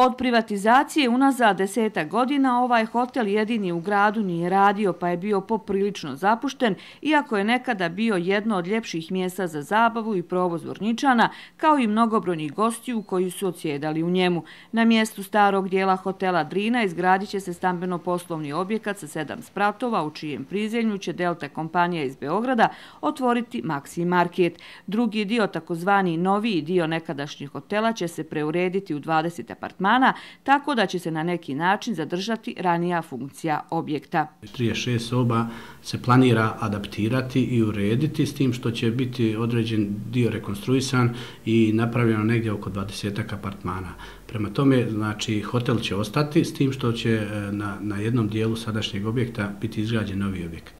Od privatizacije unazad deseta godina ovaj hotel jedini u gradu nije radio pa je bio poprilično zapušten, iako je nekada bio jedno od ljepših mjesta za zabavu i provoz vorničana, kao i mnogobrojnih gostiju koji su odsjedali u njemu. Na mjestu starog dijela hotela Drina izgradit će se stambeno-poslovni objekat sa sedam spratova, u čijem prizelju će Delta kompanija iz Beograda otvoriti Maxi Market. Drugi dio, takozvani noviji dio nekadašnjih hotela, će se preurediti u 20 apartmana apartmana, tako da će se na neki način zadržati ranija funkcija objekta. 36 soba se planira adaptirati i urediti s tim što će biti određen dio rekonstruisan i napravljeno negdje oko 20 apartmana. Prema tome, znači, hotel će ostati s tim što će e, na, na jednom dijelu sadašnjeg objekta biti izgrađen novi objekt.